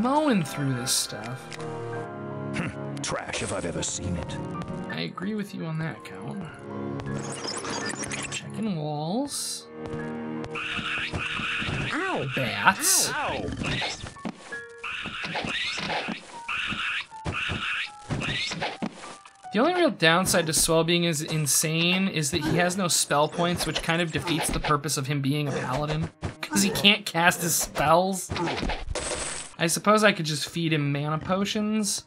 mowing through this stuff. Trash if I've ever seen it. I agree with you on that count. Checking walls. Ow! Bats. Ow! The only real downside to Swell being is insane is that he has no spell points, which kind of defeats the purpose of him being a paladin. Because he can't cast his spells. I suppose I could just feed him mana potions,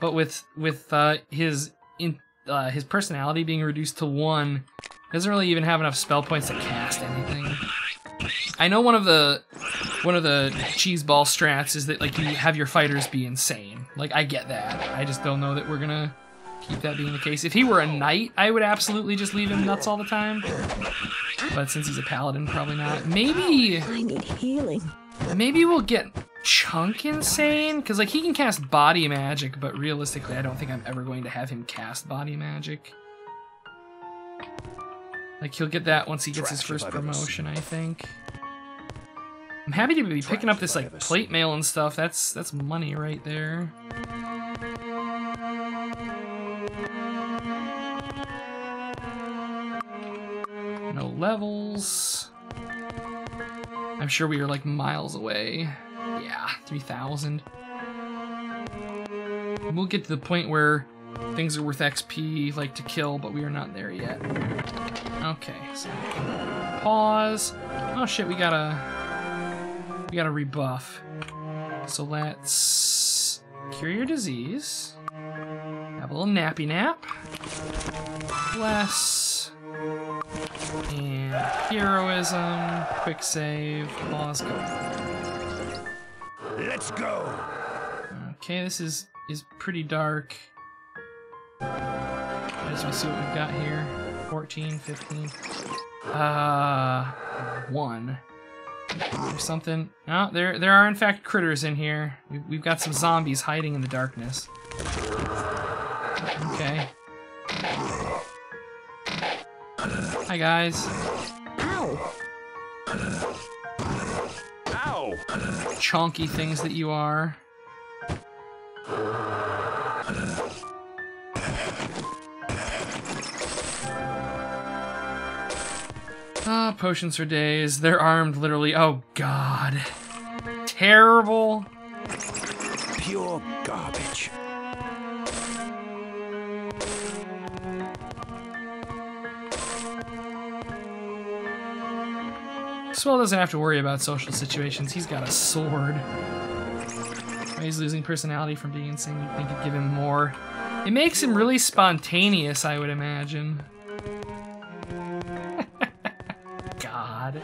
but with with uh, his in, uh, his personality being reduced to one, doesn't really even have enough spell points to cast anything. I know one of the one of the cheese ball strats is that like you have your fighters be insane. Like I get that. I just don't know that we're gonna keep that being the case. If he were a knight, I would absolutely just leave him nuts all the time. But since he's a paladin, probably not. Maybe I need healing. maybe we'll get Chunk insane because like he can cast body magic, but realistically, I don't think I'm ever going to have him cast body magic. Like he'll get that once he gets his Trash if first promotion, I think. I'm happy to be picking up this like plate mail and stuff. That's that's money right there. No levels. I'm sure we are like miles away. Yeah, 3,000. We'll get to the point where things are worth XP, like to kill, but we are not there yet. Okay, so pause. Oh shit, we gotta we gotta rebuff. So let's cure your disease. Have a little nappy nap. Bless. And heroism. Quick save. Pause. Go. Let's go! Okay, this is is pretty dark. I just want to see what we've got here. 14, 15. Uh, one. There's something. No, there there are in fact critters in here. We've, we've got some zombies hiding in the darkness. Okay. Hi guys. Chonky things that you are. Ah, potions for days. They're armed literally. Oh god. Terrible. Pure garbage. Swell doesn't have to worry about social situations. He's got a sword. He's losing personality from being insane. You'd think it'd give him more. It makes him really spontaneous, I would imagine. God.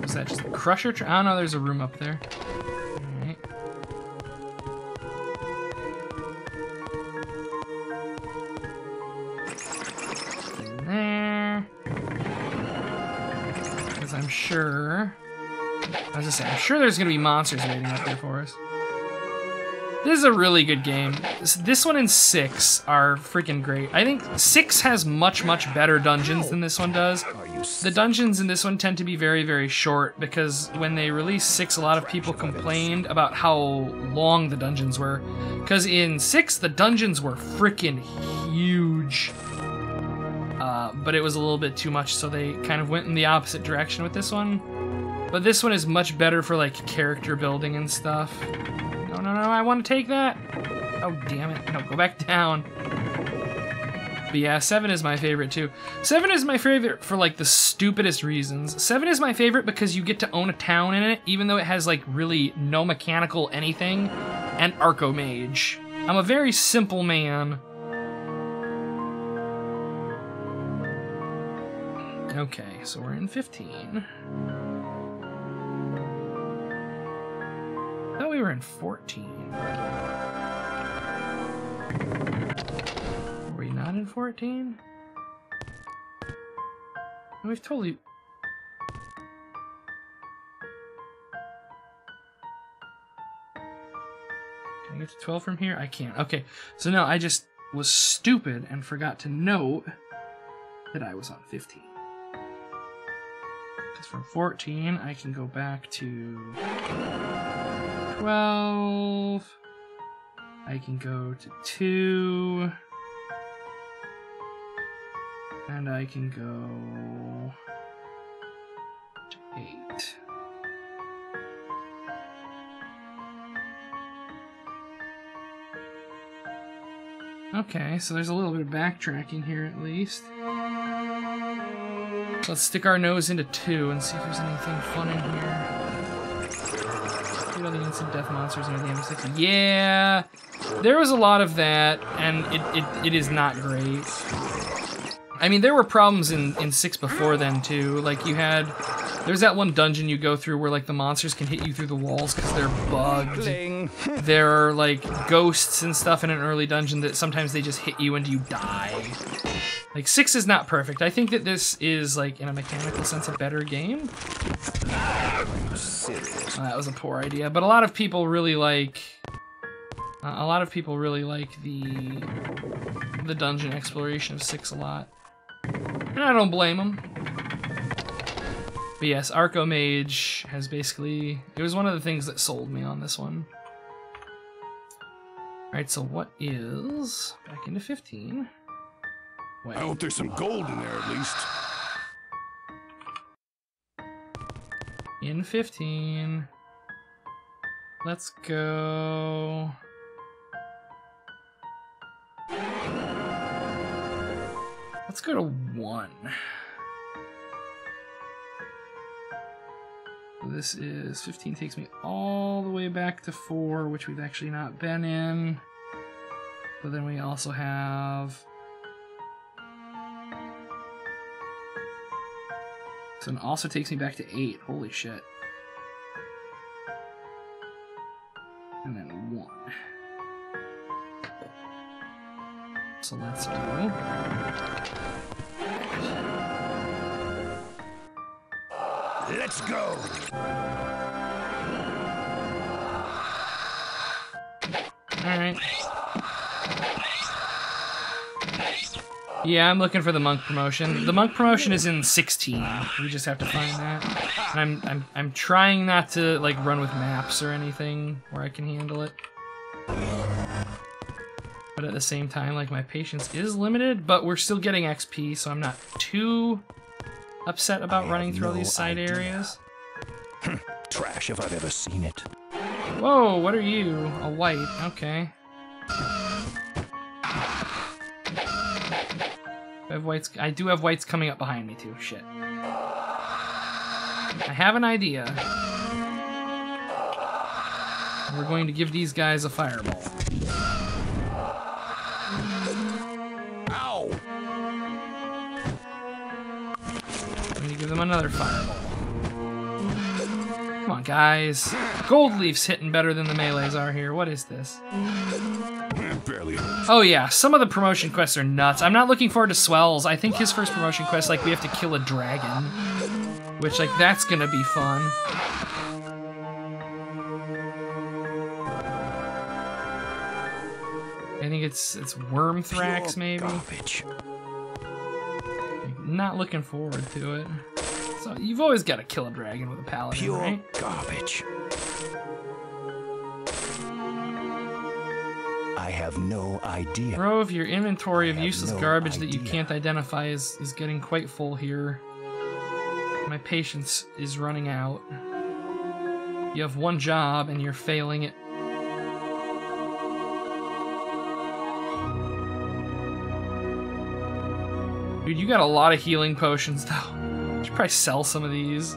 Was that just a crusher? Tr- oh no, there's a room up there. I was just saying, I'm sure there's gonna be monsters waiting up there for us. This is a really good game. This- This one and six are freaking great. I think six has much, much better dungeons than this one does. The dungeons in this one tend to be very, very short because when they released 6, a lot of people complained about how long the dungeons were. Because in 6, the dungeons were freaking huge. Uh, but it was a little bit too much, so they kind of went in the opposite direction with this one. But this one is much better for like character building and stuff. No, no, no, I want to take that. Oh, damn it. No, go back down. But yeah, 7 is my favorite too. 7 is my favorite for like the stupidest reasons. 7 is my favorite because you get to own a town in it, even though it has like really no mechanical anything, and Arcomage. I'm a very simple man. Okay, so we're in 15. We in 14. Were we not in 14? We've totally. Can I get to 12 from here? I can't. Okay, so now I just was stupid and forgot to note that I was on 15. Because from 14, I can go back to 12. I can go to 2. And I can go to 8. Okay, so there's a little bit of backtracking here at least. Let's stick our nose into 2 and see if there's anything fun in here. All the instant death monsters in the game. Six. Yeah, there was a lot of that, and it, it, it is not great. I mean, there were problems in, in 6 before then, too. Like, you had... There's that one dungeon you go through where, like, the monsters can hit you through the walls because they're bugged. There are, like, ghosts and stuff in an early dungeon that sometimes they just hit you and you die. Like, 6 is not perfect. I think that this is, like, in a mechanical sense, a better game. Uh, that was a poor idea, but a lot of people really like. Uh, a lot of people really like the the dungeon exploration of six a lot, and I don't blame them. But yes, Arcomage has basically it was one of the things that sold me on this one. All right, so what is back into fifteen? Wait, I hope there's some gold in there at least. in 15. Let's go. Let's go to one. This is 15 takes me all the way back to four, which we've actually not been in. But then we also have So it also takes me back to eight. Holy shit. And then one. So let's do. Let's go. Alright. Yeah, I'm looking for the monk promotion. The monk promotion is in 16. We just have to find that. And I'm I'm I'm trying not to like run with maps or anything where I can handle it. But at the same time, like my patience is limited, but we're still getting XP, so I'm not too upset about running through all these side idea. areas. Trash if I've ever seen it. Whoa, what are you? A white, okay. I have whites. I do have whites coming up behind me too. Shit. I have an idea. We're going to give these guys a fireball. Ow! I'm going to give them another fireball. Come on, guys. Gold Leaf's hitting better than the melees are here. What is this? Barely. Oh yeah, some of the promotion quests are nuts. I'm not looking forward to Swells. I think his first promotion quest, like we have to kill a dragon, which like that's gonna be fun. I think it's it's Wromthrax Pure maybe. Garbage. Not looking forward to it. So you've always got to kill a dragon with a paladin, Pure right? garbage. I have no idea. Grove, your inventory of I useless no garbage that you can't identify is, is getting quite full here. My patience is running out. You have one job and you're failing it. Dude, you got a lot of healing potions though. You should probably sell some of these.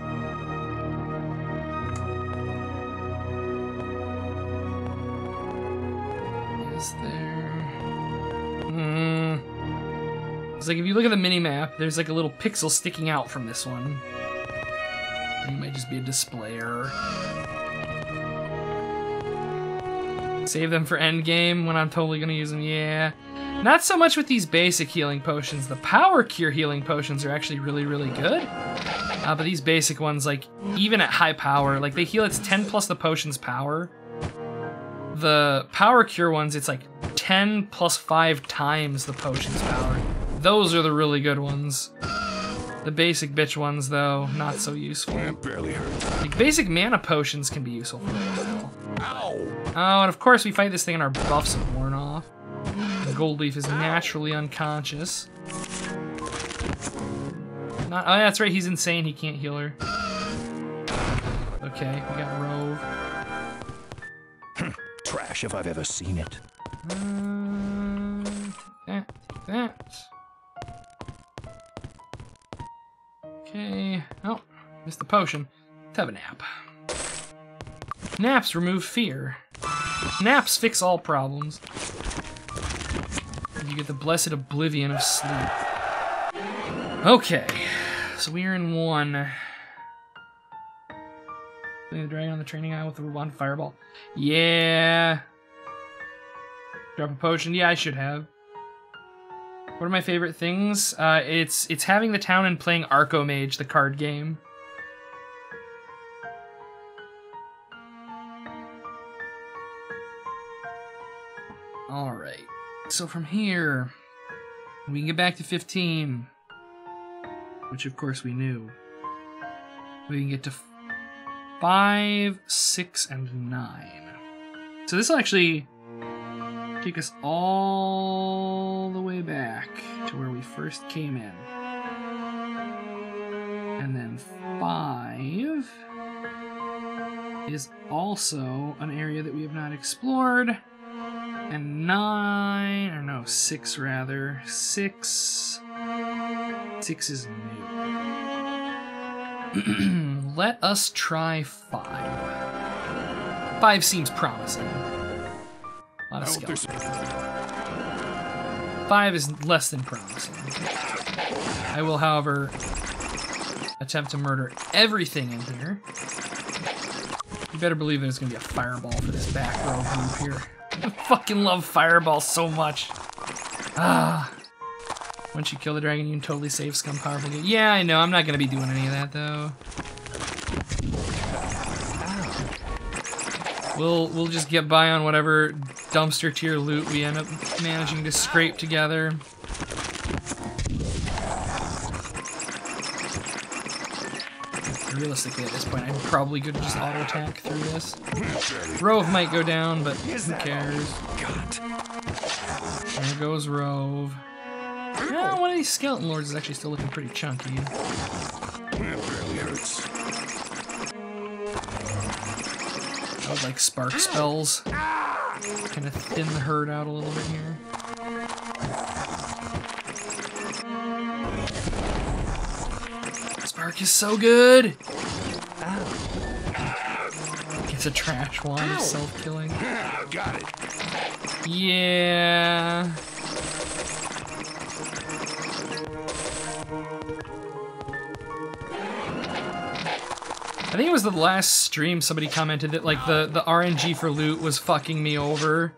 Is there? Hmm. It's like if you look at the mini map, there's like a little pixel sticking out from this one. You might just be a display error. Save them for endgame when I'm totally gonna use them. Yeah. Not so much with these basic healing potions. The power cure healing potions are actually really, really good. Uh, but these basic ones, like even at high power, like they heal. It's 10 plus the potion's power. The power cure ones, it's like 10 plus 5 times the potion's power. those are the really good ones. The basic bitch ones, though, not so useful. It barely hurts. Like, basic mana potions can be useful for. Ow! Oh, and of course we fight this thing and our buffs have worn off. The gold leaf is naturally unconscious. Not, oh, yeah, that's right. He's insane. He can't heal her. Okay, we got Rove. If I've ever seen it. Um, that, that. Okay. Oh, missed the potion. Let's have a nap. Naps remove fear. Naps fix all problems. You get the blessed oblivion of sleep. Okay, so we are in one. The dragon on the training eye with the one fireball. Yeah. Drop a potion. Yeah, I should have. One of my favorite things? Uh, it's it's having the town and playing Arcomage, the card game. All right. So from here, we can get back to 15, which of course we knew. We can get to f- 5, 6, and 9. So this will actually take us all the way back to where we first came in. And then 5 is also an area that we have not explored. And 9, or no, 6 rather. 6. 6 is new. Let us try 5. 5 seems promising. A lot of I hope there's skeletons. Five is less than promising. I will, however, attempt to murder everything in here. You better believe there's gonna be a fireball for this back row group here. I fucking love fireball so much. Ah. Once you kill the dragon, you can totally save scum powerful. Yeah, I know. I'm not gonna be doing any of that though. We'll we'll just get by on whatever dumpster tier loot we end up managing to scrape together. Realistically, at this point, I'm probably good to just auto attack through this. Rove might go down, but who cares? There goes Rove. Yeah, one of these skeleton lords is actually still looking pretty chunky. Like spark spells. Kind of thin the herd out a little bit here. Spark is so good! It's a trash one, Ow. self killing. Ah, got it. Yeah. I think it was the last stream somebody commented that like the the RNG for loot was fucking me over,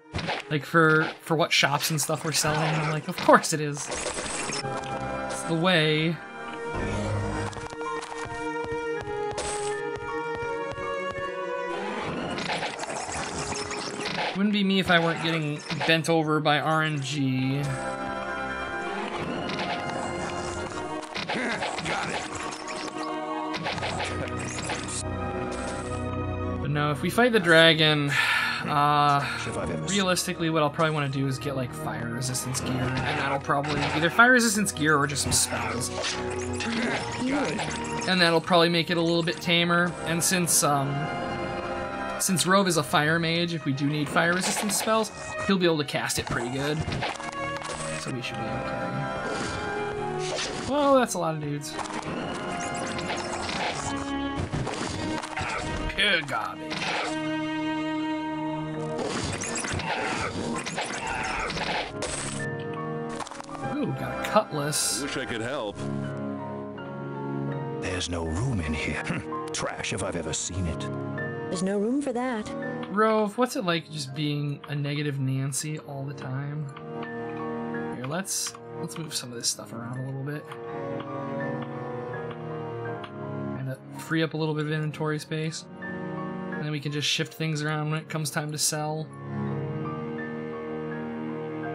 like for for what shops and stuff were selling. I'm like, of course it is. It's the way. Wouldn't be me if I weren't getting bent over by RNG. But no, if we fight the dragon, uh, realistically, what I'll probably want to do is get like fire resistance gear, and that'll probably either fire resistance gear or just some spells, and that'll probably make it a little bit tamer. And since um, since Rove is a fire mage, if we do need fire resistance spells, he'll be able to cast it pretty good. So we should be okay. Whoa, that's a lot of dudes. Pure garbage. Ooh, got a cutlass. Wish I could help. There's no room in here. Trash if I've ever seen it. There's no room for that. Rove, what's it like just being a negative Nancy all the time? Here, let's let's move some of this stuff around a little bit. And free up a little bit of inventory space. Then we can just shift things around when it comes time to sell.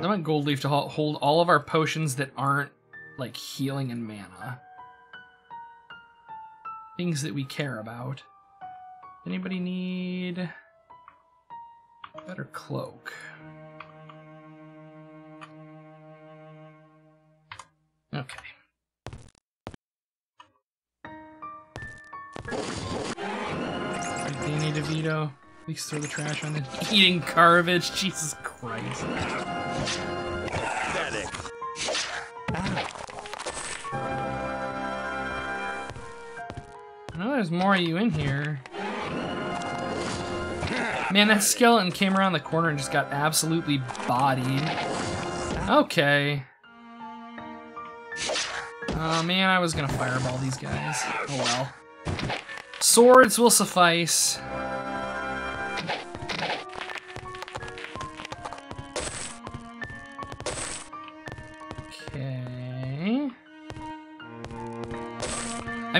I want Gold Leaf to hold all of our potions that aren't like healing and mana. Things that we care about. Anybody need better cloak? Okay. DeVito. Please throw the trash on it. Eating garbage. Jesus Christ. I know there's more of you in here. Man, that skeleton came around the corner and just got absolutely bodied. Okay. Oh man, I was gonna fireball these guys. Oh well. Swords will suffice.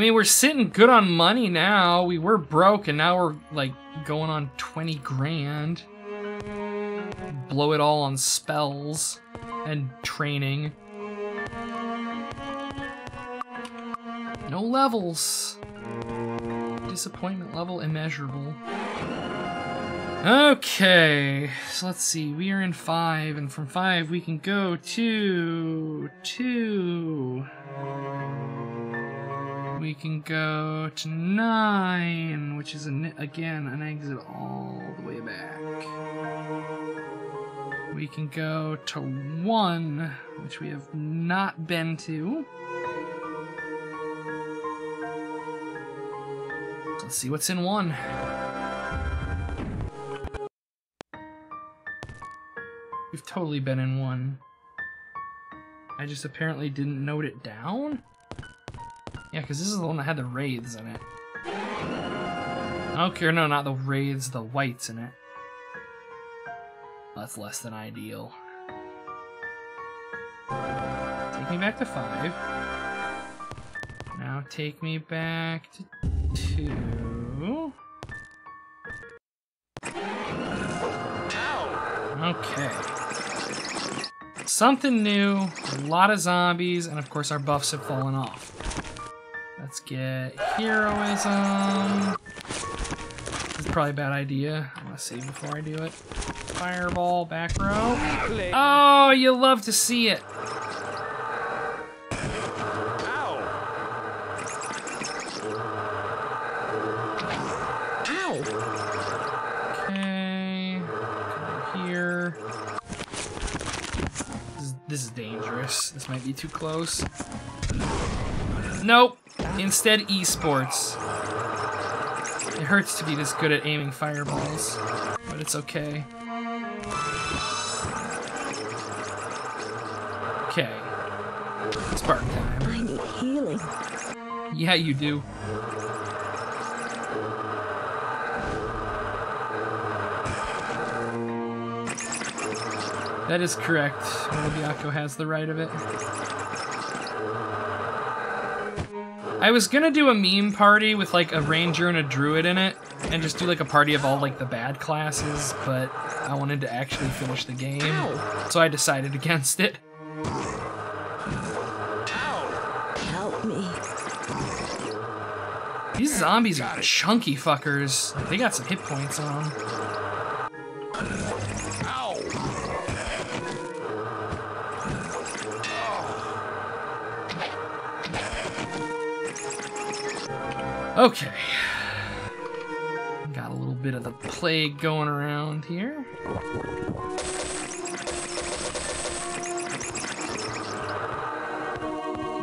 Mean, we're sitting good on money now. We were broke, and now we're like going on 20 grand. Blow it all on spells and training. No levels. Disappointment level immeasurable. Okay, so let's see. We are in five, and from five we can go to two. We can go to nine, which is an, again an exit all the way back. We can go to one, which we have not been to. Let's see what's in one. We've totally been in one. I just apparently didn't note it down? Yeah, because this is the one that had the wraiths in it. Okay, no, not the wraiths, the whites in it. That's less than ideal. Take me back to five. Now take me back to two. Okay. Something new, a lot of zombies, and of course our buffs have fallen off. Get heroism. This is probably a bad idea. I'm gonna save before I do it. Fireball, back row. Oh, you love to see it. Ow! Okay. Over here. This is, this is dangerous. This might be too close. Nope. Instead, esports. It hurts to be this good at aiming fireballs, but it's okay. Okay. Spark time. I need healing. Yeah, you do. That is correct. Morobiako has the right of it. I was gonna do a meme party with like a ranger and a druid in it, and just do like a party of all like the bad classes, but I wanted to actually finish the game, Ow! so I decided against it. Help me. These zombies are chunky fuckers. They got some hit points on 'em. Okay. Got a little bit of the plague going around here.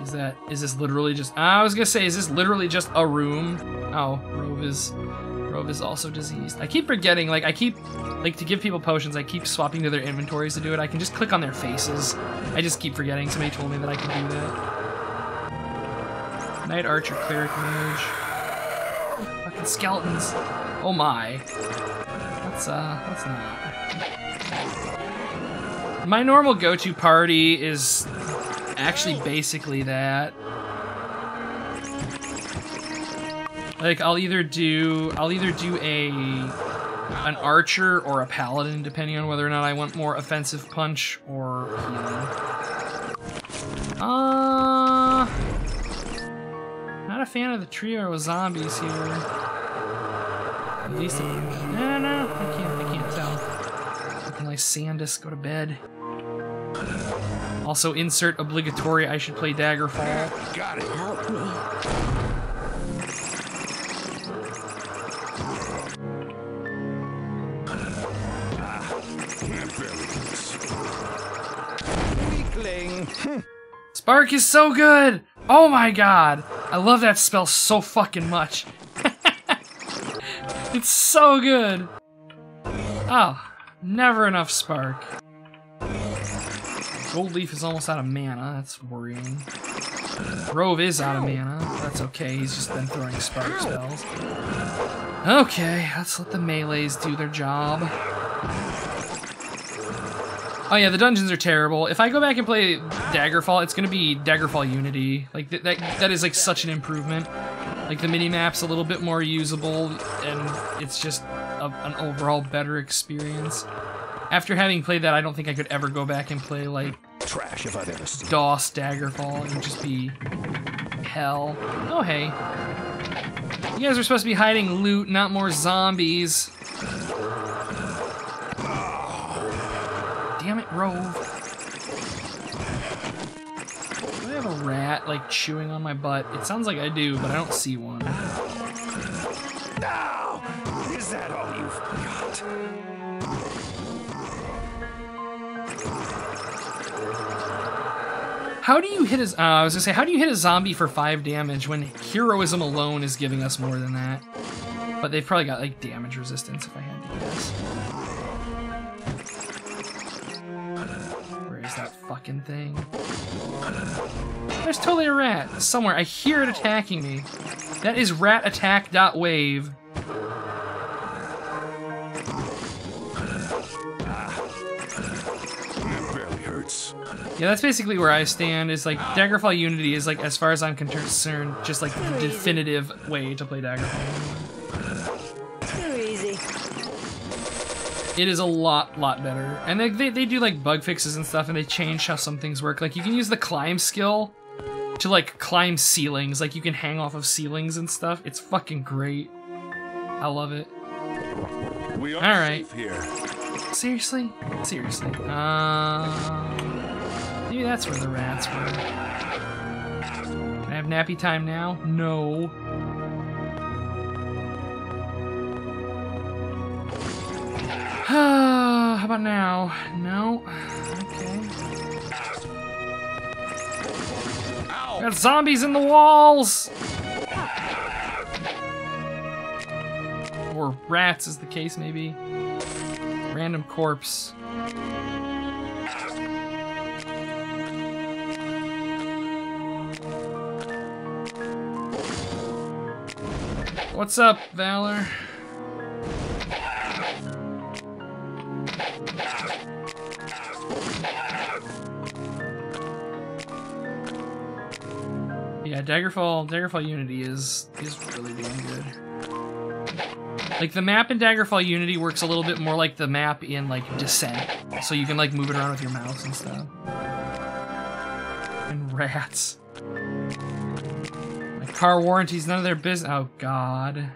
Is that is this literally just I was gonna say, is this literally just a room? Oh, Rove is Rove is also diseased. I keep forgetting, like I keep like to give people potions, I keep swapping to their inventories to do it. I can just click on their faces. I just keep forgetting. Somebody told me that I could do that. Knight Archer Cleric Mage. Skeletons. Oh my. Let's uh let's not. My normal go-to party is actually basically that. Like I'll either do I'll either do a an archer or a paladin depending on whether or not I want more offensive punch or healing. Fan of the trio of zombies here. At least, mm. no, no, I can't, I can't tell. Looking like Sandus, go to bed. Also, insert obligatory. I should play Daggerfall. Got it. Help me. That. Weakling. Spark is so good. Oh my god, I love that spell so fucking much. it's so good. Oh, never enough spark. Gold Leaf is almost out of mana. That's worrying. Rove is out of mana. That's okay. He's just been throwing spark spells. Okay, let's let the melees do their job. Oh yeah, the dungeons are terrible. If I go back and play Daggerfall, it's gonna be Daggerfall Unity. Like th that that is like such an improvement. Like the mini map's a little bit more usable, and it's just a, an overall better experience. After having played that, I don't think I could ever go back and play like Trash if I've ever seen. DOS Daggerfall. It would just be hell. Oh hey, you guys are supposed to be hiding loot, not more zombies. Damn it, Rove. Do I have a rat, like, chewing on my butt? It sounds like I do, but I don't see one. Now, is that all you've got? How do you hit a... Uh, I was gonna say, how do you hit a zombie for 5 damage when heroism alone is giving us more than that? But they've probably got, like, damage resistance, if I had to guess. Where is that fucking thing? There's totally a rat somewhere. I hear it attacking me. That is rat attack wave. That barely hurts. Yeah, that's basically where I stand. Is like Daggerfall Unity is like, as far as I'm concerned, just like the definitive way to play Daggerfall. It is a lot, lot better. And they, they, they do like bug fixes and stuff, and they change how some things work. Like you can use the climb skill to like climb ceilings. Like you can hang off of ceilings and stuff. It's fucking great. I love it. We are All right. safe here. Seriously? Seriously. Um, maybe that's where the rats were. Can I have nappy time now? No. How about now? No. Okay. Ow. Got zombies in the walls! Or rats, as the case may be. Random corpse. What's up, Valor? Daggerfall, Daggerfall Unity is is really doing good. Like the map in Daggerfall Unity works a little bit more like the map in like Descent, so you can like move it around with your mouse and stuff. And rats. My car warranty's none of their business. Oh God.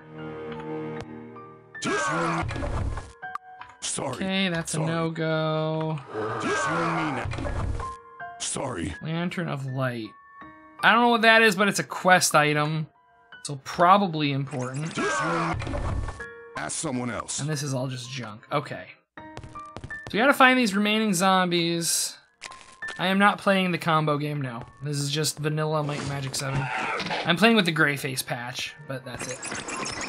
Sorry. Okay, that's a no go. Just you and me now. Sorry. Lantern of Light. I don't know what that is, but it's a quest item, so probably important. Just you and me. Ask someone else. And this is all just junk. Okay. So we gotta find these remaining zombies. I am not playing the combo game, no. This is just vanilla Might Magic 7. I'm playing with the GrayFace patch, but that's it.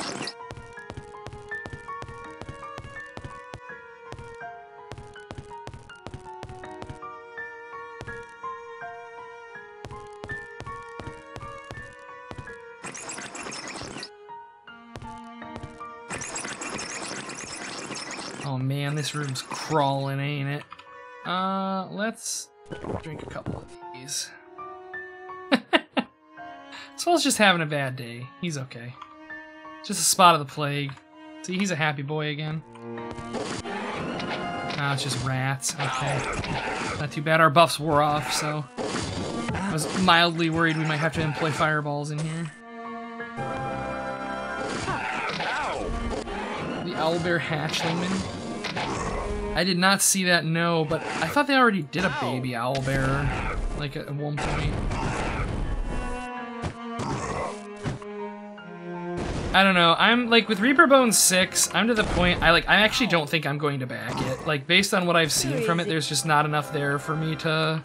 Oh man, this room's crawling, ain't it? Uh, let's drink a couple of these. Swell's just having a bad day. He's okay. Just a spot of the plague. See, he's a happy boy again. Ah, it's just rats. Okay. Not too bad. Our buffs wore off, so I was mildly worried we might have to employ fireballs in here. The owlbear hatchlingman. I did not see that, no, but I thought they already did a baby owlbear, like at one point. I don't know. I'm like with Reaper Bones 6, I'm to the point I like I actually don't think I'm going to back it. Like based on what I've seen from it, there's just not enough there for me to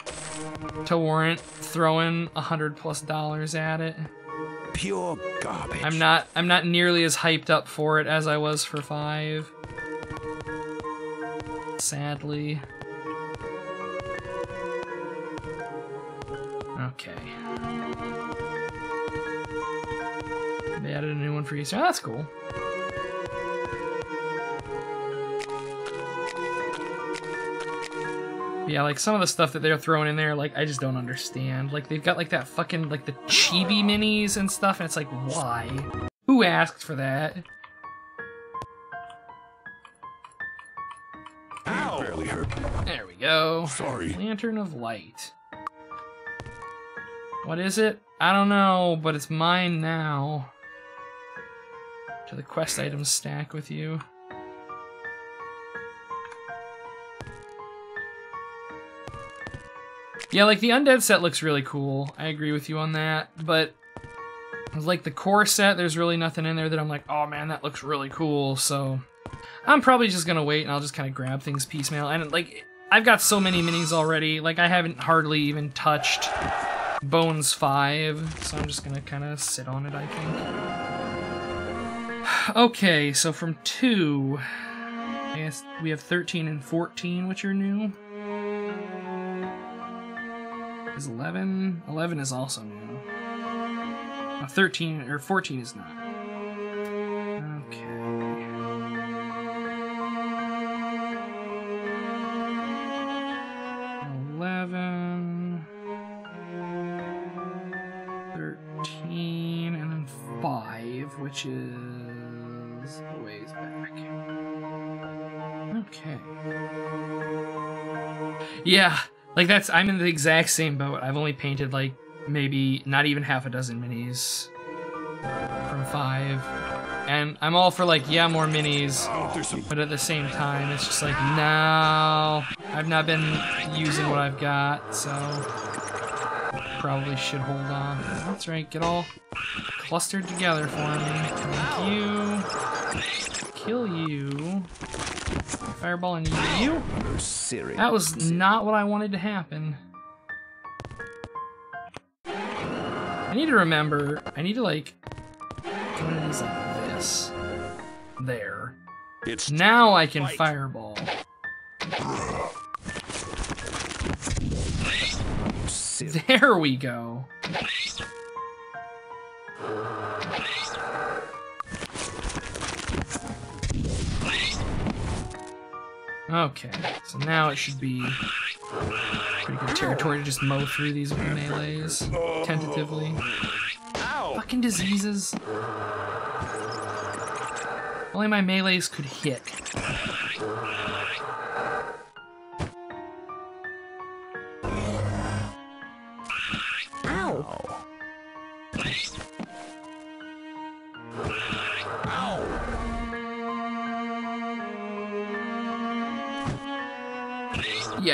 to warrant throwing a hundred plus dollars at it. Pure garbage. I'm not I'm not nearly as hyped up for it as I was for five. Sadly. Okay. They added a new one for Easter. Oh, that's cool. Yeah, like some of the stuff that they're throwing in there, like I just don't understand. Like they've got like that fucking like the chibi minis and stuff, and it's like why? Who asked for that? Ow! Barely hurt. There we go. Sorry. Lantern of Light. What is it? I don't know, but it's mine now. To the quest items stack with you. Yeah, like the undead set looks really cool. I agree with you on that, but like the core set, there's really nothing in there that I'm like, oh man, that looks really cool. So I'm probably just gonna wait and I'll just kind of grab things piecemeal. And like, I've got so many minis already. Like I haven't hardly even touched Bones 5, so I'm just gonna kind of sit on it, I think. Okay, so from 2, I guess we have 13 and 14, which are new. Is 11? 11 is also new. Uh, 13, or 14 is not. Which is a oh, ways back. Okay. Yeah, like that's I'm in the exact same boat. I've only painted like maybe not even half a dozen minis from five. And I'm all for like, yeah, more minis. Oh. But at the same time, it's just like, no, I've not been using what I've got, so probably should hold on. That's right, get all clustered together for me. You. Kill you. Fireball and you. Serious. That was not what I wanted to happen. I need to remember, I need to like, into like this. There. It's Now I can fireball. serious. There we go. Okay, so now it should be pretty good territory to just mow through these melees tentatively. Fucking diseases. Only my melees could hit.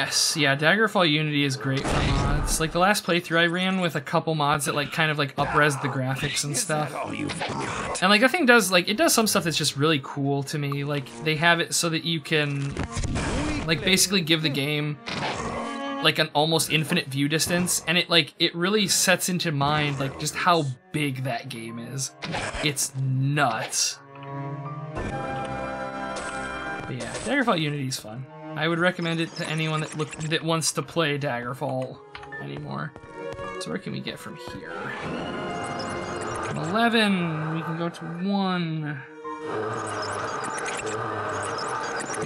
Yes, yeah, Daggerfall Unity is great for mods. Like the last playthrough I ran with a couple mods that like kind of like upres the graphics and stuff. Oh, you. And like the thing does like it does some stuff that's just really cool to me. Like they have it so that you can like basically give the game like an almost infinite view distance and it like it really sets into mind like just how big that game is. It's nuts. But yeah, Daggerfall Unity is fun. I would recommend it to anyone that look that wants to play Daggerfall anymore. So where can we get from here? From 11, we can go to 1.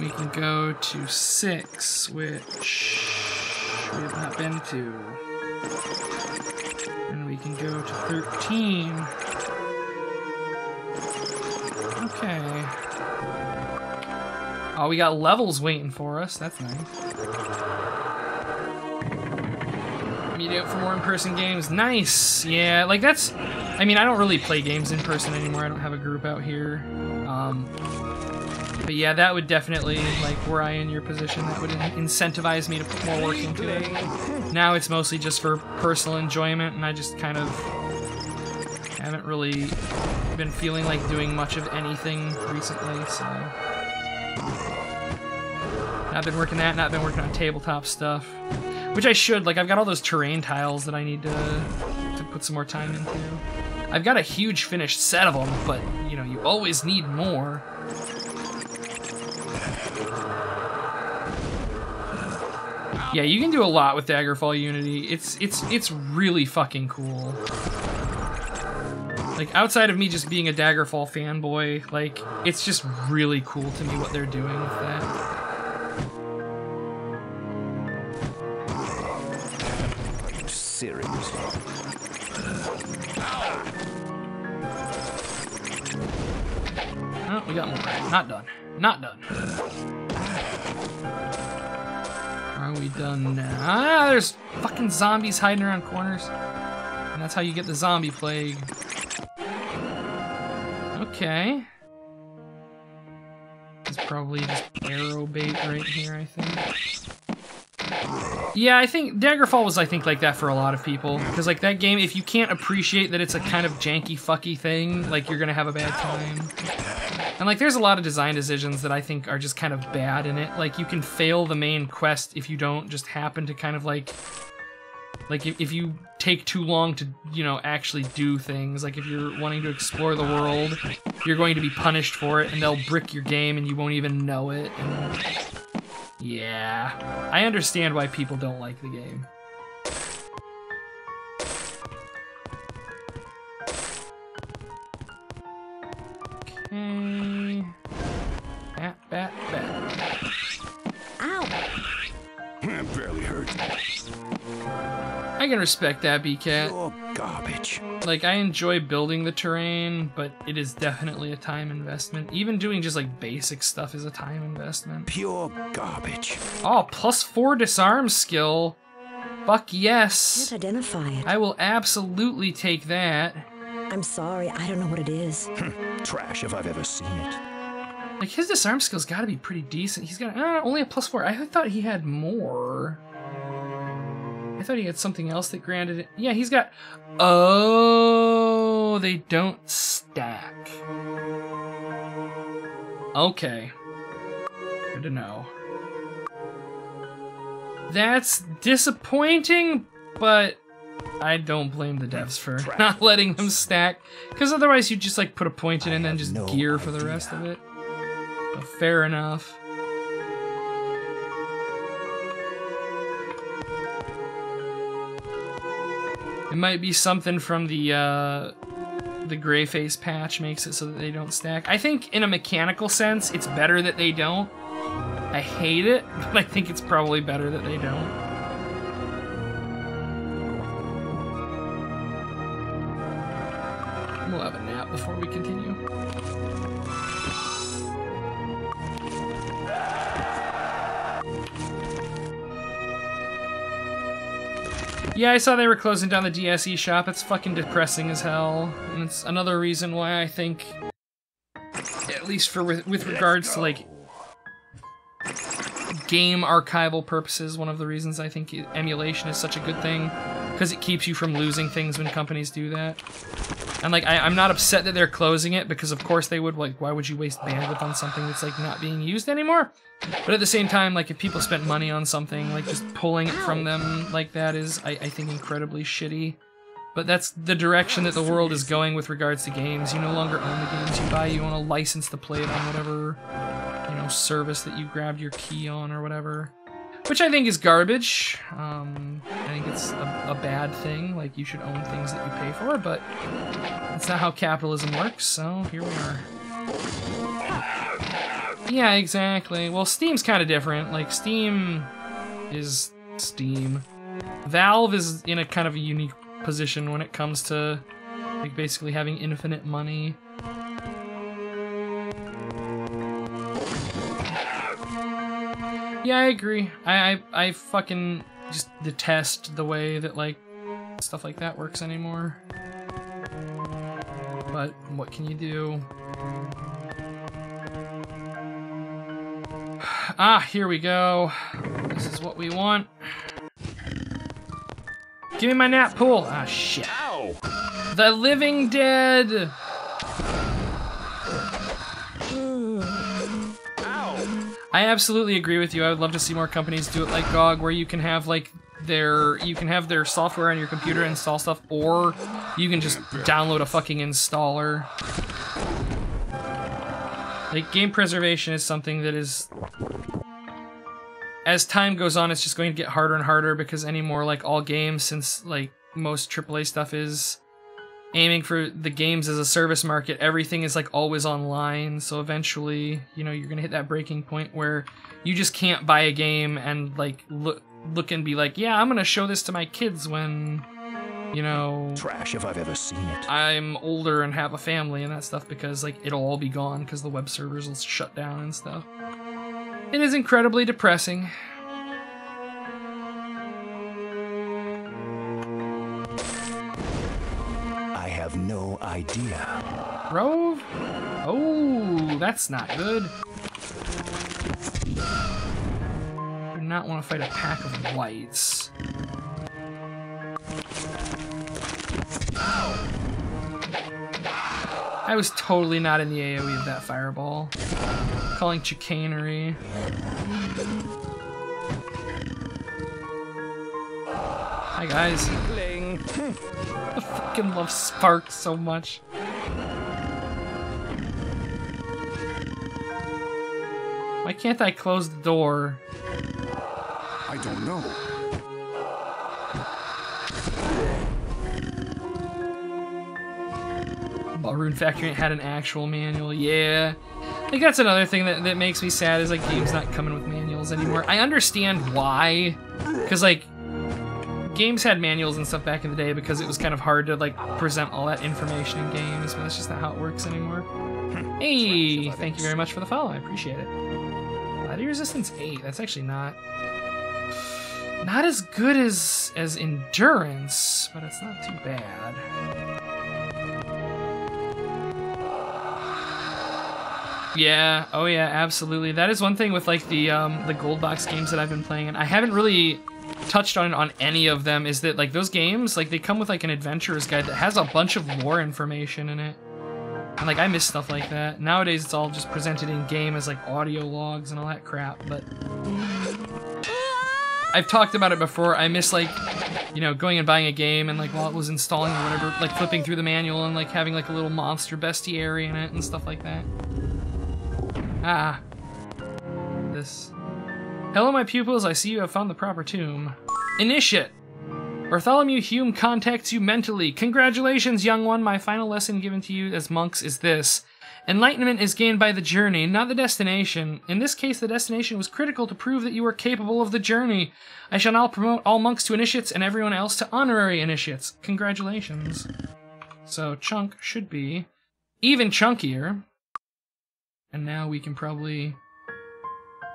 We can go to 6, which we have not been to. And we can go to 13. Okay. Oh, we got levels waiting for us. That's nice. meet out for more in-person games. Nice. Yeah, like that's. I mean, I don't really play games in person anymore. I don't have a group out here. Um, but yeah, that would definitely like were I in your position, that would incentivize me to put more work into it. Now it's mostly just for personal enjoyment, and I just kind of haven't really been feeling like doing much of anything recently. So. Not been working that, not been working on tabletop stuff. Which I should, like I've got all those terrain tiles that I need to to put some more time into. I've got a huge finished set of them, but you know, you always need more. Yeah, you can do a lot with Daggerfall Unity. It's it's it's really fucking cool. Like outside of me just being a Daggerfall fanboy, like it's just really cool to me what they're doing with that. Serious? Oh, we got more. Not done. Not done. Are we done now? Ah, there's fucking zombies hiding around corners. And that's how you get the zombie plague. Okay. It's probably just arrow bait right here, I think. Yeah, I think Daggerfall was, I think, like that for a lot of people. Because, like, that game, if you can't appreciate that it's a kind of janky, fucky thing, like, you're gonna have a bad time. And, like, there's a lot of design decisions that I think are just kind of bad in it. Like, you can fail the main quest if you don't just happen to kind of, like... Like, if, if you take too long to, you know, actually do things, like if you're wanting to explore the world, you're going to be punished for it, and they'll brick your game and you won't even know it. And yeah, I understand why people don't like the game. Can respect that, BCat. Pure garbage. Like, I enjoy building the terrain, but it is definitely a time investment. Even doing just like basic stuff is a time investment. Pure garbage. Oh, plus four disarm skill. Fuck yes. Can't identify it. I will absolutely take that. I'm sorry, I don't know what it is. Trash if I've ever seen it. Like, his disarm skill's gotta be pretty decent. He's got uh, only a plus four. I thought he had more. I thought he had something else that granted it. Yeah, he's got. Oh, they don't stack. Okay. Good to know. That's disappointing, but I don't blame the devs for not letting them stack. Because otherwise, you'd just like put a point in and then just no gear for the rest of it. But fair enough. It might be something from the uh, the GrayFace patch makes it so that they don't stack. I think in a mechanical sense, it's better that they don't. I hate it, but I think it's probably better that they don't. Yeah, I saw they were closing down the DSi shop. It's fucking depressing as hell. And it's another reason why I think, at least for with, with regards to like game archival purposes, one of the reasons I think emulation is such a good thing, because it keeps you from losing things when companies do that. And like, I, I'm not upset that they're closing it because, of course, they would. Like, why would you waste bandwidth on something that's like not being used anymore? But at the same time, like, if people spent money on something, like just pulling it from them like that is, I, I think, incredibly shitty. But that's the direction that the world is going with regards to games. You no longer own the games you buy. You own a license to play it on whatever, you know, service that you grabbed your key on or whatever. Which I think is garbage. Um, I think it's a, a bad thing. Like, you should own things that you pay for, but that's not how capitalism works, so here we are. Yeah, exactly. Well, Steam's kind of different. Like, Steam is Steam. Valve is in a kind of a unique position when it comes to, like, basically having infinite money. Yeah, I agree. I, I, I fucking just detest the way that like stuff like that works anymore. But what can you do? Ah, here we go. This is what we want. Give me my nap pool. Ah, shit. Ow! The Living Dead. I absolutely agree with you. I would love to see more companies do it like GOG, where you can have like their you can have their software on your computer install stuff, or you can just download a fucking installer. Like game preservation is something that is as time goes on, it's just going to get harder and harder because anymore, like all games, since like most AAA stuff is aiming for the games as a service market, everything is like always online. So eventually, you know, you're gonna hit that breaking point where you just can't buy a game and like look look and be like, yeah, I'm gonna show this to my kids when, you know, Trash if I've ever seen it. I'm older and have a family and that stuff because like it'll all be gone because the web servers will shut down and stuff. It is incredibly depressing. Idea. Rove? Oh, that's not good. Do not want to fight a pack of wights. I was totally not in the AoE of that fireball. Calling chicanery. Hi guys. I fucking love Spark so much. Why can't I close the door? I don't know. Rune Factory had an actual manual, yeah. Like that's another thing that, that makes me sad is like games not coming with manuals anymore. I understand why. Cause like games had manuals and stuff back in the day because it was kind of hard to like present all that information in games, but that's just not how it works anymore. Hey, thank you very much for the follow. I appreciate it. Body resistance 8. That's actually not not as good as as endurance, but it's not too bad. Yeah, oh yeah, absolutely. That is one thing with like the um the gold box games that I've been playing and I haven't really touched on on any of them is that like those games like they come with like an adventurer's guide that has a bunch of lore information in it. And like I miss stuff like that. Nowadays it's all just presented in game as like audio logs and all that crap, but I've talked about it before. I miss like, you know, going and buying a game and like while it was installing or whatever, like flipping through the manual and like having like a little monster bestiary in it and stuff like that. Ah. This. Hello, my pupils. I see you have found the proper tomb. Initiate. Bartholomew Hume contacts you mentally. Congratulations, young one. My final lesson given to you as monks is this. Enlightenment is gained by the journey, not the destination. In this case, the destination was critical to prove that you were capable of the journey. I shall now promote all monks to initiates and everyone else to honorary initiates. Congratulations. So, Chunk should be even chunkier. And now we can probably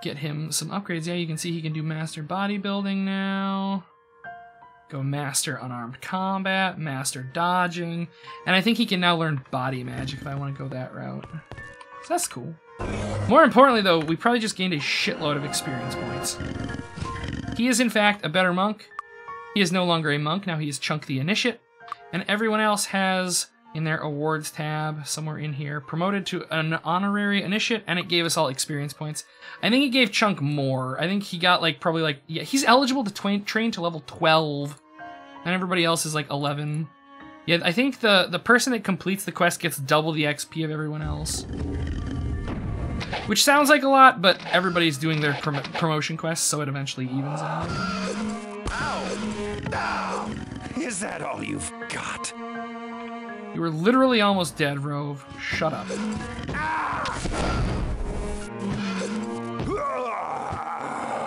get him some upgrades. Yeah, you can see he can do master bodybuilding now. Go master unarmed combat, master dodging, and I think he can now learn body magic if I want to go that route. So that's cool. More importantly, though, we probably just gained a shitload of experience points. He is, in fact, a better monk. He is no longer a monk, now he is Chunk the Initiate. And everyone else has, in their awards tab, somewhere in here, promoted to an honorary initiate, and it gave us all experience points. I think it gave Chunk more. I think he got, like, probably, like, yeah, he's eligible to train to level 12, and everybody else is, like, 11. Yeah, I think the, the person that completes the quest gets double the XP of everyone else. Which sounds like a lot, but everybody's doing their prom- promotion quests, so it eventually evens out. Ow! Is that all you've got? You were literally almost dead, Rove. Shut up.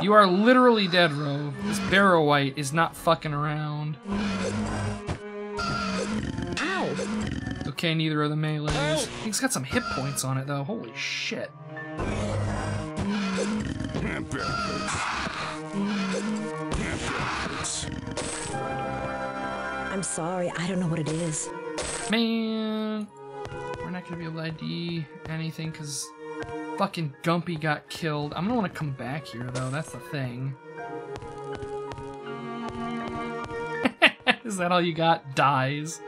You are literally dead, Rove. This Barrow Wight is not fucking around. Ow! Okay, neither are the melees. He's got some hit points on it, though. Holy shit. I'm sorry, I don't know what it is. Man, we're not gonna be able to ID anything because fucking Gumpy got killed. I'm gonna want to come back here though. That's the thing. Is that all you got? Dies.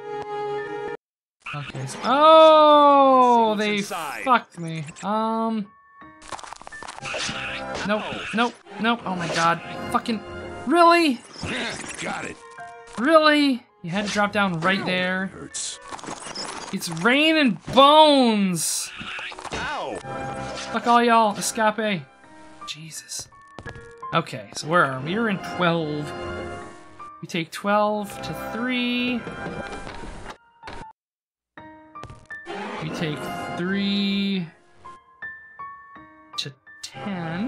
Okay. So oh, they inside. fucked me. Um. Nope. Nope. Nope. Oh my god. Fucking. Really? Got it. Really? You had to drop down right there. Hurts. It's rain and bones. Ow! Fuck all y'all. Escape. Jesus. Okay, so where are we? We're in 12. We take 12 to 3. We take 3 to 10.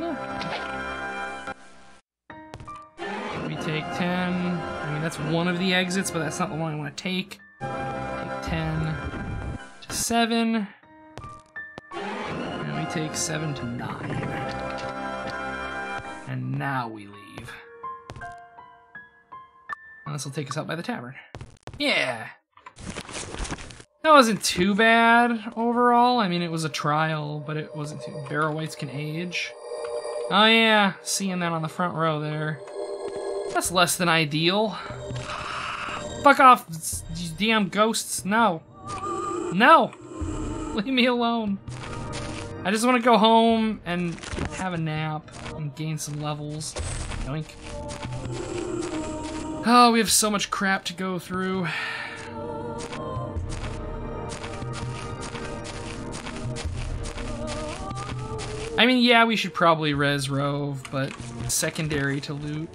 We take 10. I mean, that's one of the exits, but that's not the one I want to take. Take 10 7. And we take 7 to 9. And now we leave. And this will take us out by the tavern. Yeah! That wasn't too bad overall. I mean, it was a trial, but it wasn't too. Barrow Wights can age. Oh yeah, seeing that on the front row there. That's less than ideal. Fuck off, damn ghosts. No. No! Leave me alone. I just want to go home and have a nap and gain some levels. Yoink. Oh, we have so much crap to go through. I mean, yeah, we should probably res rove, but secondary to loot.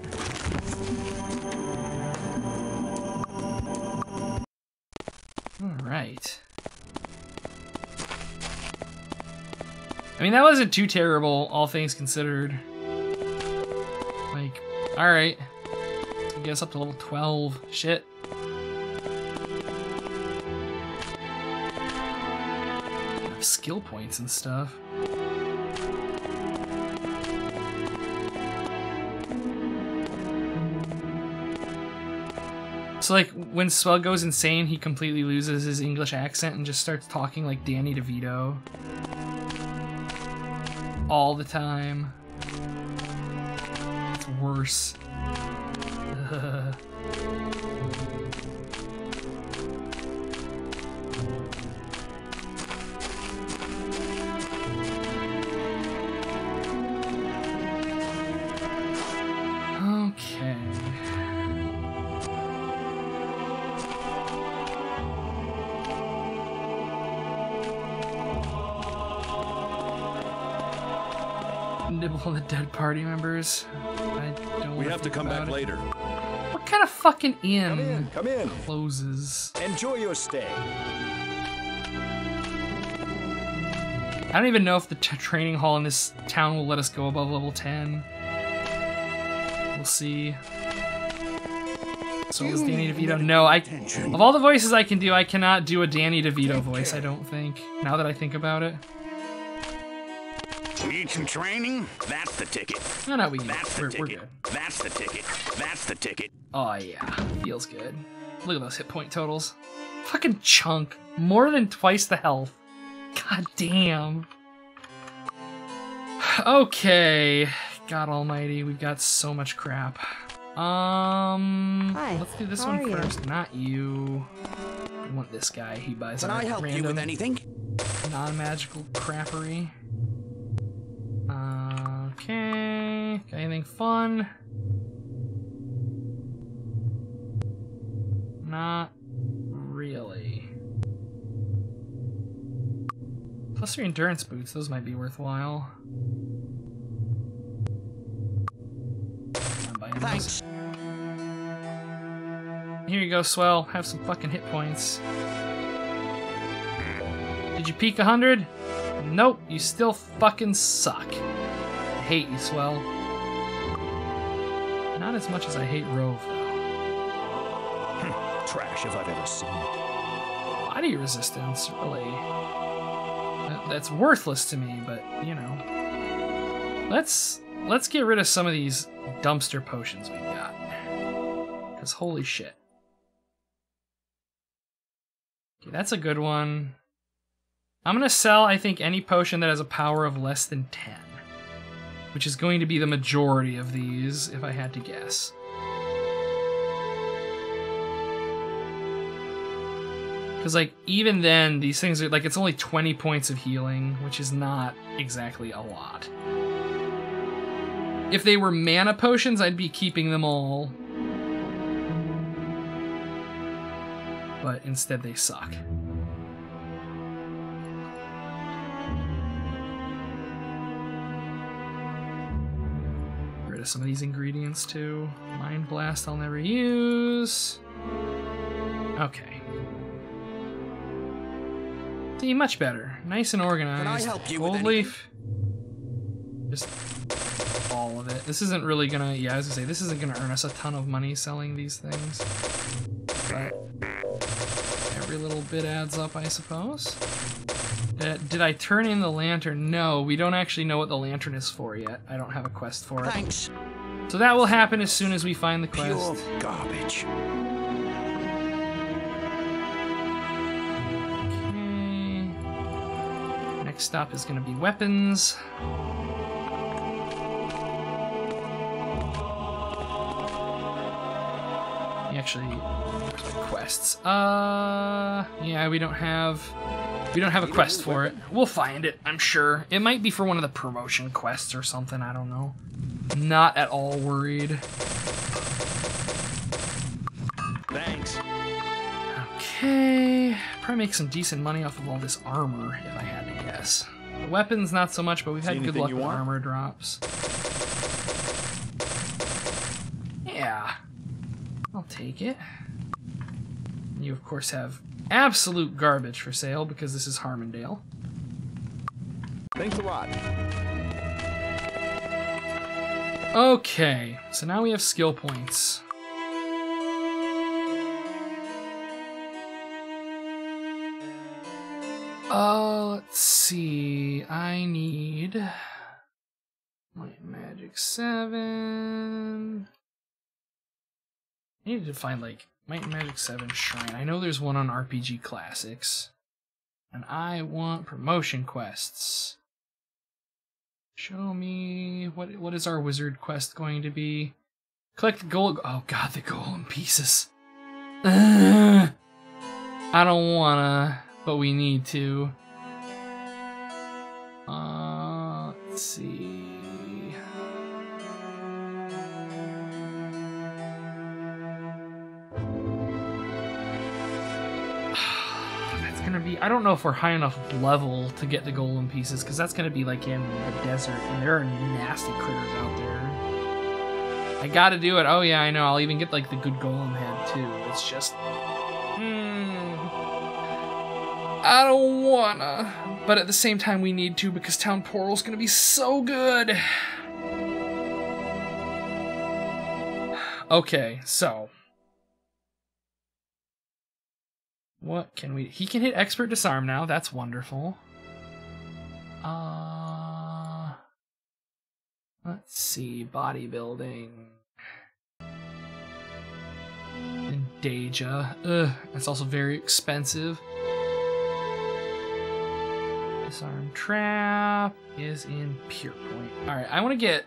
I mean, that wasn't too terrible, all things considered. Like, alright. I guess up to level 12. Shit. Skill points and stuff. So like when Swell goes insane, he completely loses his English accent and just starts talking like Danny DeVito. All the time. It's worse. Nibble on the dead party members. I don't. We have to come back it. later. What kind of fucking Come in, inn come in. closes? Enjoy your stay. I don't even know if the t- training hall in this town will let us go above level 10. We'll see. So is Danny DeVito? No, I. Of all the voices I can do, I cannot do a Danny DeVito voice. I don't think. Now that I think about it, Need some training? That's the ticket. no, no, we That's the we're, we're ticket. good. That's the ticket. That's the ticket. Oh yeah, feels good. Look at those hit point totals. Fucking chunk, more than twice the health. God damn. Okay, God Almighty, we've got so much crap. Um, Hi, let's do this how one are you? Not you. I want this guy. He buys Can our I help random you with anything? non-magical crappery. Okay. Got anything fun? Not really. Plus three endurance boots, those might be worthwhile. I'm buying those. Thanks. Here you go, Swell. Have some fucking hit points. Did you peak 100? Nope, you still fucking suck. I hate you, Swell. Not as much as I hate Rove, though. Hmm, trash if I've ever seen it. Body resistance, really. That's worthless to me, but, you know. Let's let's get rid of some of these dumpster potions we've got. Because holy shit. That's a good one. I'm gonna sell, I think, any potion that has a power of less than 10. Which is going to be the majority of these, if I had to guess. Because, like, even then, these things are, like, it's only 20 points of healing, which is not exactly a lot. If they were mana potions, I'd be keeping them all. But instead, they suck. Some of these ingredients too. Mind Blast, I'll never use. Okay. See, much better. Nice and organized. Can I help you with Gold leaf. Just all of it. This isn't really gonna, yeah, I was gonna say, this isn't gonna earn us a ton of money selling these things. But every little bit adds up, I suppose. Uh, did I turn in the lantern? No, we don't actually know what the lantern is for yet. I don't have a quest for it. Thanks. So that will happen as soon as we find the Pure quest. garbage. Okay. Next stop is going to be weapons. Actually, quests? Uh, yeah, we don't have we don't have a quest for it. We'll find it, I'm sure. It might be for one of the promotion quests or something. I don't know. Not at all worried. Thanks. Okay, probably make some decent money off of all this armor if I had to guess. Weapons, not so much, but we've had good luck with want? armor drops. I'll take it. You, of course, have absolute garbage for sale because this is Harmondale. Thanks a lot. Okay, so now we have skill points. Uh, let's see. I need my Magic 7. I need to find like Might and Magic 7 Shrine. I know there's one on RPG Classics. And I want promotion quests. Show me what what is our wizard quest going to be? Collect the gold. Oh god, the golden pieces. I don't wanna, but we need to. Uh, let's see. Gonna be. I don't know if we're high enough level to get the golden pieces, because that's gonna be like in the desert, and there are nasty critters out there. I gotta do it. Oh yeah, I know. I'll even get like the good golem head too. It's just. Hmm. I don't wanna. But at the same time, we need to because Town Portal's gonna be so good. Okay, so. What can we. He can hit Expert Disarm now. That's wonderful. Uh. Let's see. Bodybuilding. And Deyja. Ugh, that's also very expensive. Disarm Trap is in Pierpont. Alright, I want to get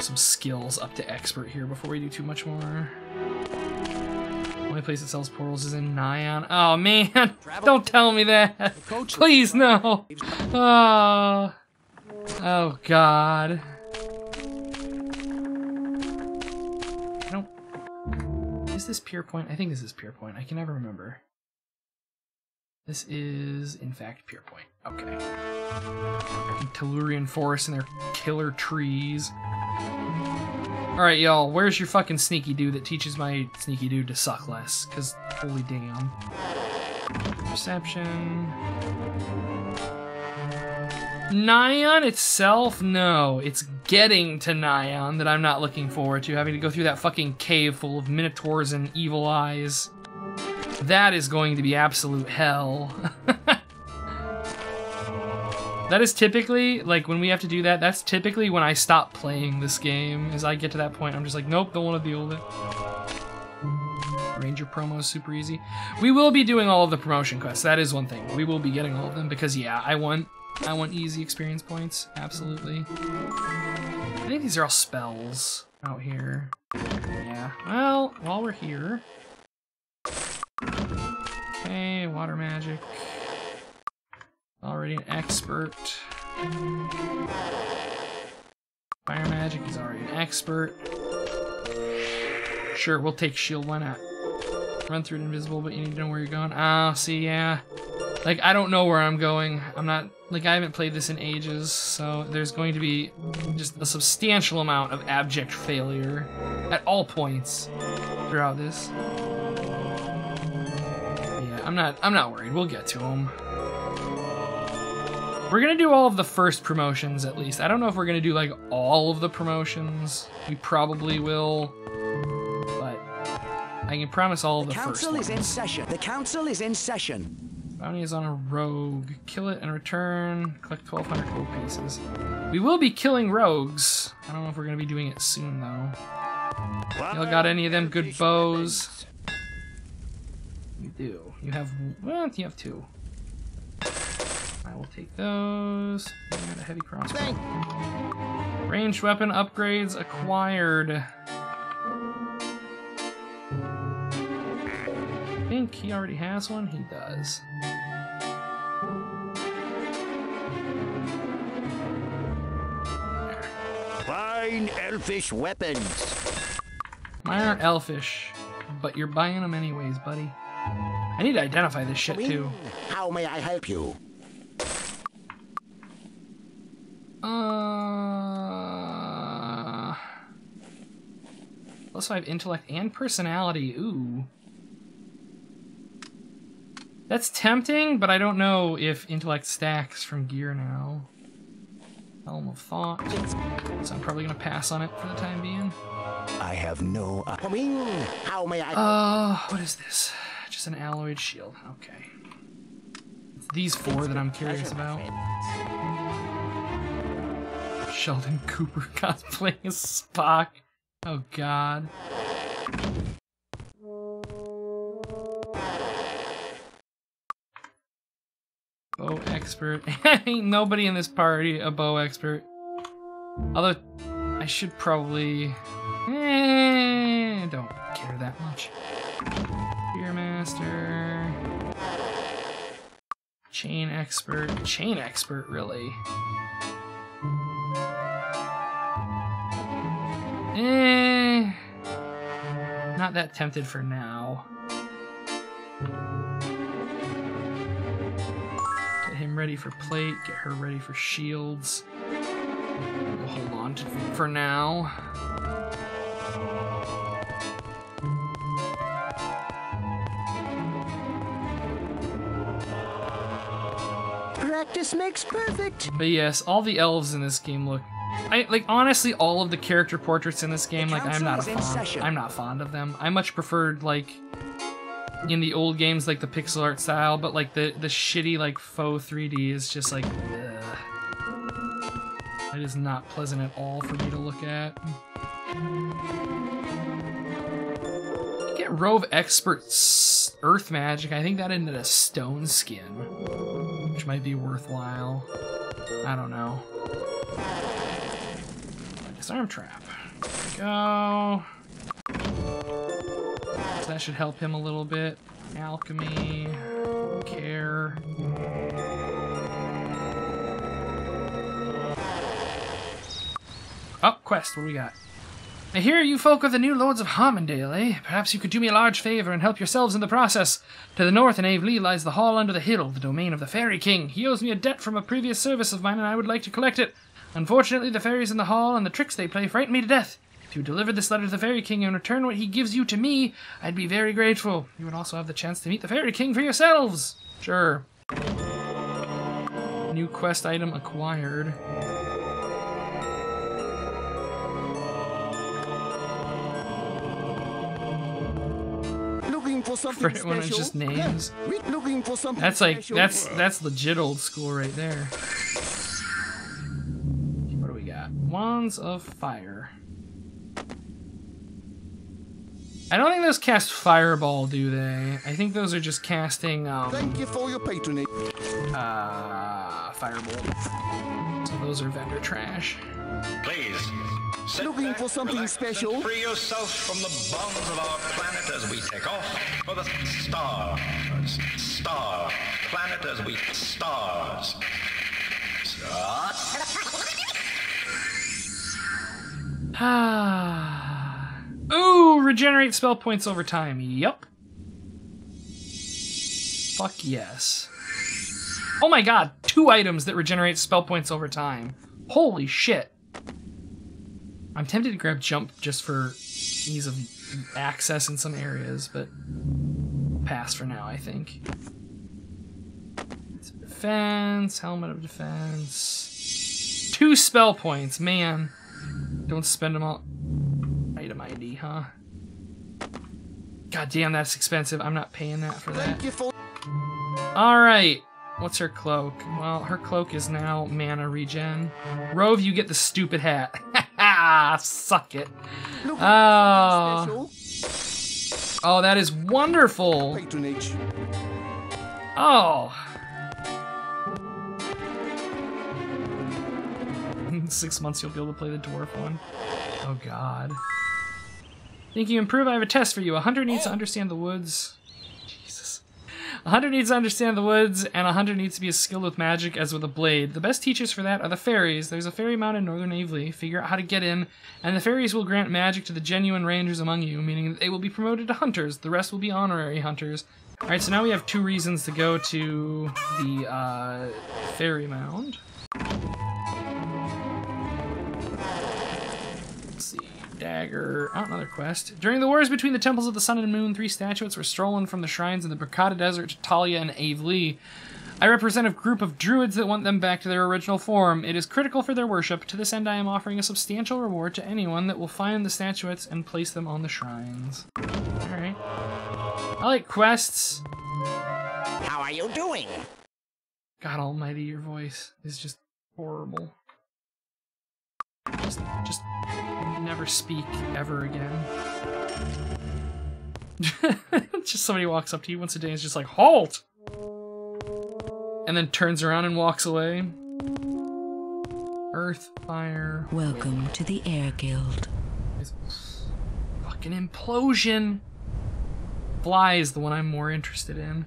some skills up to expert here before we do too much more. Only place that sells portals is in Nighon. Oh man, don't tell me that. Please no. Oh, oh God. I don't. Is this Pierpont? I think this is Pierpont. I can never remember. This is, in fact, Pierpont. Okay. Tularean Forest and their killer trees. Alright, y'all, where's your fucking sneaky dude that teaches my sneaky dude to suck less? Because, holy damn. Perception. Nighon itself? No. It's getting to Nighon that I'm not looking forward to. Having to go through that fucking cave full of minotaurs and evil eyes. That is going to be absolute hell. that is typically, like, when we have to do that, that's typically when I stop playing this game. As I get to that point, I'm just like, nope, don't want to deal with it. Ranger promo is super easy. We will be doing all of the promotion quests. That is one thing. We will be getting all of them because yeah, I want I want easy experience points. Absolutely. I think these are all spells out here. Yeah. Well, while we're here. Okay, water magic. Already an expert. Fire magic, he's already an expert. Sure, we'll take shield, why not? Run through it invisible, but you need to know where you're going. Oh, see, yeah. Like, I don't know where I'm going. I'm not, like, I haven't played this in ages, so there's going to be just a substantial amount of abject failure at all points throughout this. Yeah, I'm not, I'm not worried. We'll get to them. We're gonna do all of the first promotions at least. I don't know if we're gonna do like all of the promotions. We probably will, but I can promise all of the, The first council is in session. The council is in session. Bounty is on a rogue. Kill it and return. Collect 1,200 gold pieces. We will be killing rogues. I don't know if we're gonna be doing it soon though. Y'all got any of them good bows? You do. You have well, you have two. I will take those. And a heavy crossbow. Ranged weapon upgrades acquired. I think he already has one. He does. Fine elfish weapons. Mine aren't elfish, but you're buying them anyways, buddy. I need to identify this shit too. How may I help you? Uh, plus five intellect and personality. Ooh. That's tempting, but I don't know if intellect stacks from gear now. Helm of Thought. So I'm probably gonna pass on it for the time being. I have no. i- Come. How may I? Uh, what is this? Just an alloyed shield. Okay. It's these four that I'm curious about. Sheldon Cooper cosplaying as Spock. Oh god. Bow expert. Ain't nobody in this party a bow expert. Although, I should probably... Eh, don't care that much. Spearmaster. Chain expert. Chain expert, really? Eh. Not that tempted for now. Get him ready for plate, get her ready for shields. We'll hold on to for now. Practice makes perfect. But yes, all the elves in this game look. I like honestly all of the character portraits in this game. Like I'm not fond. I'm not fond of them. I much preferred like in the old games like the pixel art style, but like the the shitty like faux 3D is just like. Ugh. It is not pleasant at all for me to look at. Get Rove Expert Earth Magic. I think that ended a stone skin, which might be worthwhile. I don't know. Disarm trap. There we go. So that should help him a little bit. Alchemy. Care. Oh, quest. What do we got? I hear you folk are the new lords of Harmondale, eh? Perhaps you could do me a large favor and help yourselves in the process. To the north in Avlee lies the Hall Under the Hill, the domain of the Fairy King. He owes me a debt from a previous service of mine, and I would like to collect it. Unfortunately, the fairies in the hall and the tricks they play frighten me to death. If you deliver this letter to the Fairy King and return what he gives you to me, I'd be very grateful. You would also have the chance to meet the Fairy King for yourselves. Sure. New quest item acquired. Looking for something For when it's special? just names. Looking for something That's like that's that's legit old school right there. Wands of fire. I don't think those cast Fireball, do they? I think those are just casting um, Thank you for your patronage. uh, Firebolt. So those are vendor trash. Please. sit Looking back, for something relax, special? Free yourself from the bonds of our planet as we take off for the stars. Star. Planet as we stars. Start. Ah. Ooh, regenerate spell points over time. Yup. Fuck yes. Oh my god, two items that regenerate spell points over time. Holy shit. I'm tempted to grab jump just for ease of access in some areas, but pass for now, I think. Defense, helmet of defense. Two spell points, man. Don't spend them all. Item ID, huh? God damn, that's expensive. I'm not paying that for that. Thank you for Alright. What's her cloak? Well, her cloak is now mana regen. Rove, you get the stupid hat. Suck it. Oh. Ah. for something special. Oh, that is wonderful. Oh. Six months, you'll be able to play the dwarf one. Oh, God. Think you improve? I have a test for you. A hunter needs to understand the woods. Jesus. A hunter needs to understand the woods, and a hunter needs to be as skilled with magic as with a blade. The best teachers for that are the fairies. There's a fairy mound in northern Avlee. Figure out how to get in, and the fairies will grant magic to the genuine rangers among you, meaning they will be promoted to hunters. The rest will be honorary hunters. Alright, so now we have two reasons to go to the uh, fairy mound. Dagger. Oh, another quest. During the wars between the temples of the sun and moon, three statuettes were stolen from the shrines in the Bracada Desert Tatalia and Avlee. I represent a group of druids that want them back to their original form. It is critical for their worship. To this end, I am offering a substantial reward to anyone that will find the statuettes and place them on the shrines. Alright. I like quests. How are you doing? God almighty, your voice is just horrible. Just, just never speak ever again. just somebody walks up to you once a day and is just like, halt! And then turns around and walks away. Earth, fire, Welcome to the Air Guild. fucking implosion! Fly is the one I'm more interested in.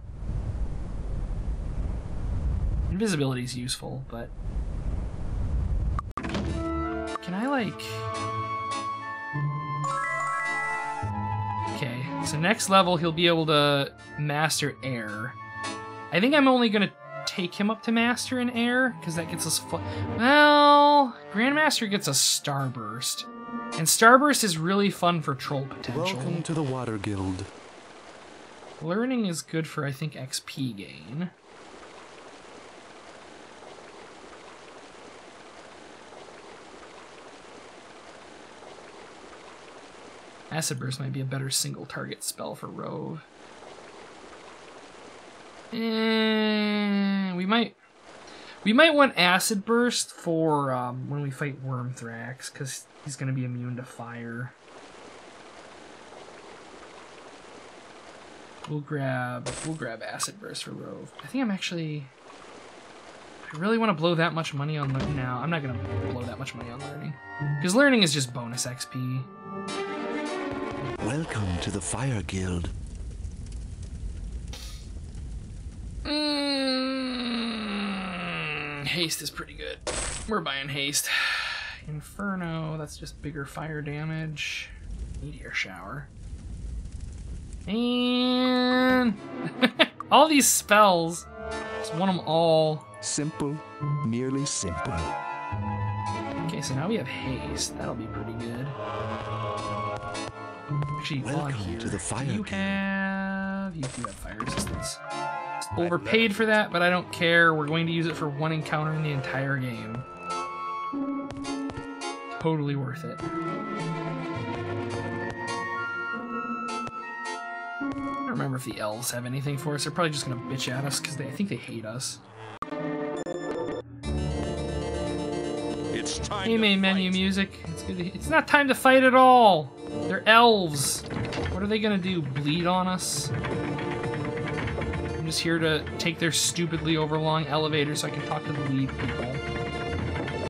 Invisibility is useful, but can I like? Okay, so next level he'll be able to master air. I think I'm only gonna take him up to master in air because that gets us. Well, Grandmaster gets a starburst, and starburst is really fun for troll potential. Welcome to the Water Guild. Learning is good for, I think, XP gain. Acid Burst might be a better single target spell for Rove. Eh, we might we might want Acid Burst for um, when we fight Wromthrax, because he's going to be immune to fire. We'll grab we'll grab acid burst for Rove. I think I'm actually I really want to blow that much money on learning. I'm not gonna blow that much money on learning. Because learning is just bonus XP. Welcome to the Fire Guild. Mm, haste is pretty good. We're buying haste. Inferno, that's just bigger fire damage. Meteor shower. And all these spells. Just want them all. Simple, merely simple. Okay, so now we have haste. That'll be pretty good. Actually, Welcome here, to the fire you have you do have fire resistance. Overpaid for that, but I don't care. We're going to use it for one encounter in the entire game. Totally worth it. I don't remember if the elves have anything for us. They're probably just gonna bitch at us because I think they hate us. It's time Hey, main menu music. It's good. To, it's not time to fight at all. They're elves. What What are they gonna do? Bleed on us? I'm just here to take their stupidly overlong elevator so I can talk to the lead people.